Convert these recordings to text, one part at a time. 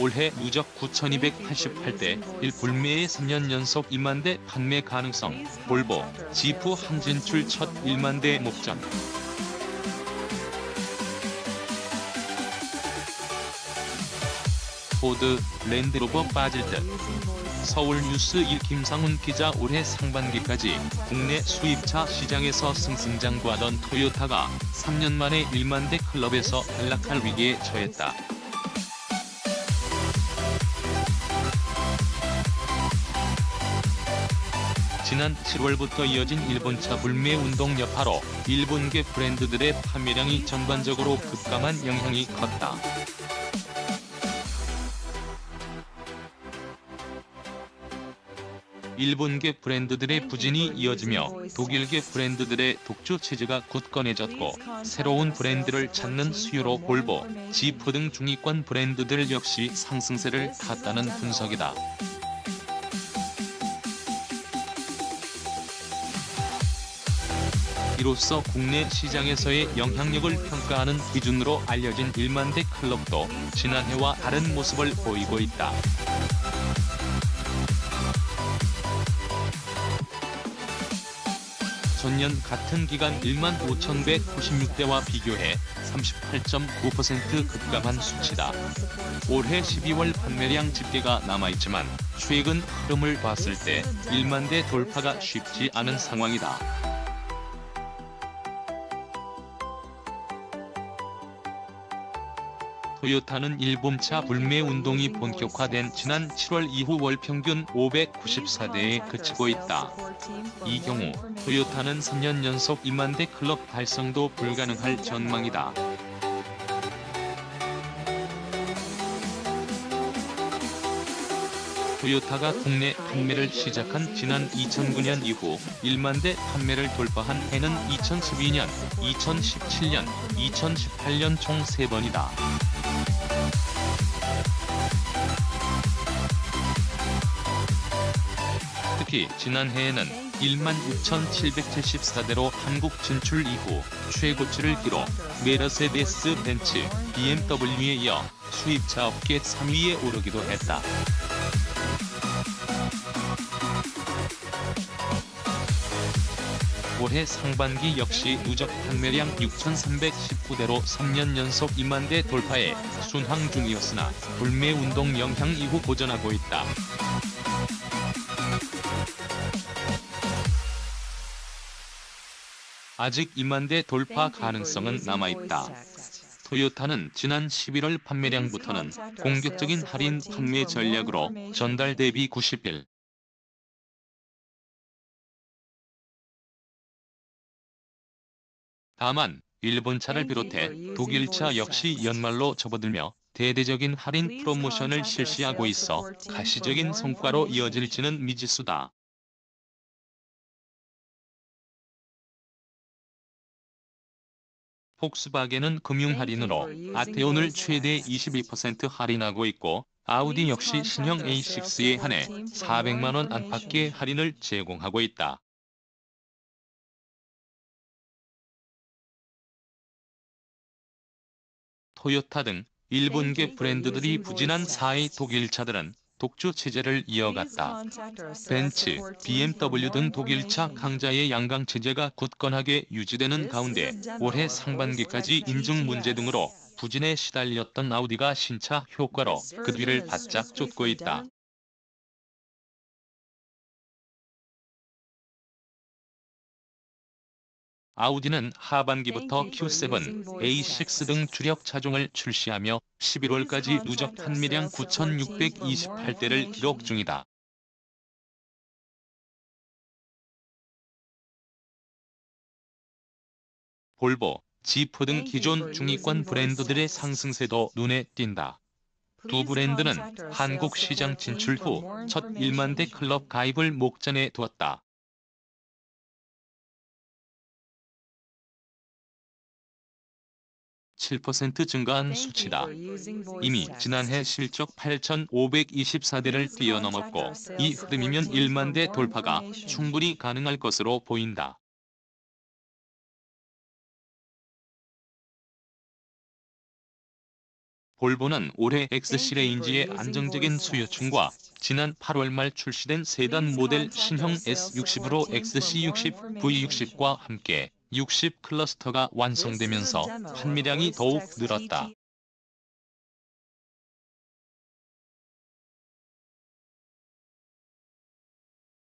올해 누적 9,288대 일 불매에 3년 연속 1만 대 판매 가능성, 볼보, 지프 한진출 첫 1만 대 목전. 포드, 랜드로버 빠질 듯. 서울뉴스 1 김상훈 기자 올해 상반기까지 국내 수입차 시장에서 승승장구하던 토요타가 3년 만에 1만 대 클럽에서 탈락할 위기에 처했다. 지난 7월부터 이어진 일본차 불매 운동 여파로 일본계 브랜드들의 판매량이 전반적으로 급감한 영향이 컸다. 일본계 브랜드들의 부진이 이어지며 독일계 브랜드들의 독주 체제가 굳건해졌고 새로운 브랜드를 찾는 수요로 볼보, 지프 등 중위권 브랜드들 역시 상승세를 탔다는 분석이다. 이로써 국내 시장에서의 영향력을 평가하는 기준으로 알려진 1만 대 클럽도 지난해와 다른 모습을 보이고 있다. 전년 같은 기간 1만 5,196대와 비교해 38.9% 급감한 수치다. 올해 12월 판매량 집계가 남아있지만 최근 흐름을 봤을 때 1만 대 돌파가 쉽지 않은 상황이다. 토요타는 일본차 불매 운동이 본격화된 지난 7월 이후 월 평균 594대에 그치고 있다. 이 경우 토요타는 3년 연속 2만 대 클럽 달성도 불가능할 전망이다. 토요타가 국내 판매를 시작한 지난 2009년 이후 1만 대 판매를 돌파한 해는 2012년, 2017년, 2018년 총 3번이다. 특히 지난해에는 1만 6,774대로 한국 진출 이후 최고치를 기록, 메르세데스 벤츠, BMW에 이어 수입차 업계 3위에 오르기도 했다. 올해 상반기 역시 누적 판매량 6,319대로 3년 연속 2만 대 돌파에 순항 중이었으나 불매 운동 영향 이후 고전하고 있다. 아직 2만 대 돌파 가능성은 남아있다. 토요타는 지난 11월 판매량부터는 공격적인 할인 판매 전략으로 전달 대비 90일. 다만 일본차를 비롯해 독일차 역시 연말로 접어들며 대대적인 할인 프로모션을 실시하고 있어 가시적인 성과로 이어질지는 미지수다. 폭스바겐은 금융 할인으로 아테온을 최대 22% 할인하고 있고 아우디 역시 신형 A6에 한해 400만 원 안팎의 할인을 제공하고 있다. 토요타 등 일본계 브랜드들이 부진한 사이 독일차들은 독주 체제를 이어갔다. 벤츠, BMW 등 독일차 강자의 양강 체제가 굳건하게 유지되는 가운데 올해 상반기까지 인증 문제 등으로 부진에 시달렸던 아우디가 신차 효과로 그 뒤를 바짝 쫓고 있다. 아우디는 하반기부터 Q7, A6 등 주력 차종을 출시하며 11월까지 누적 판매량 9,628대를 기록 중이다. 볼보, 지프 등 기존 중위권 브랜드들의 상승세도 눈에 띈다. 두 브랜드는 한국 시장 진출 후 첫 1만 대 클럽 가입을 목전에 두었다. 7% 증가한 수치다. 이미 지난해 실적 8,524대를 뛰어넘었고 이 흐름이면 1만 대 돌파가 충분히 가능할 것으로 보인다. 볼보는 올해 X시레인지의 안정적인 수요층과 지난 8월 말 출시된 세단 모델 신형 S60으로 XC60, V60과 함께 60 클러스터가 완성되면서 판매량이 더욱 늘었다.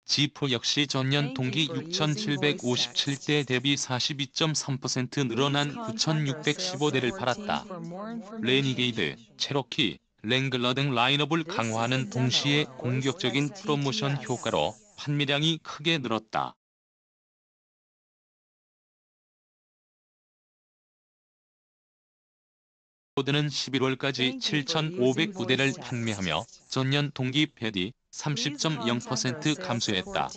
지프 역시 전년 동기 6,757대 대비 42.3% 늘어난 9,615대를 팔았다. 레니게이드, 체로키, 랭글러 등 라인업을 강화하는 동시에 공격적인 프로모션 효과로 판매량이 크게 늘었다. 포드는 11월까지 7,509대를 판매하며 전년 동기 대비 30.0% 감소했다.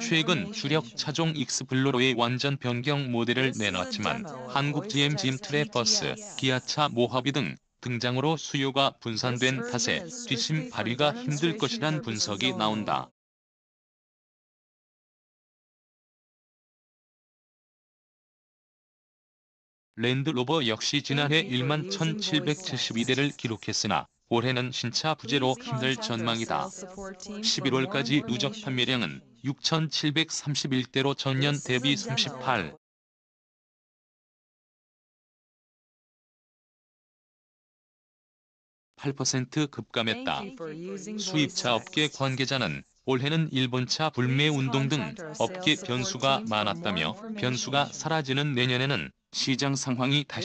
최근 주력 차종 익스플로러의 완전 변경 모델을 내놨지만 한국 GM 짐 트래버스, 기아차 모하비 등 등장으로 수요가 분산된 탓에 뒷심 발휘가 힘들 것이란 분석이 나온다. 랜드로버 역시 지난해 1만 1,772대를 기록했으나 올해는 신차 부재로 힘들 전망이다. 11월까지 누적 판매량은 6,731대로 전년 대비 38. 8% 급감했다. 수입차 업계 관계자는 올해는 일본차 불매 운동 등 업계 변수가 많았다며 변수가 사라지는 내년에는 시장 상황이 다시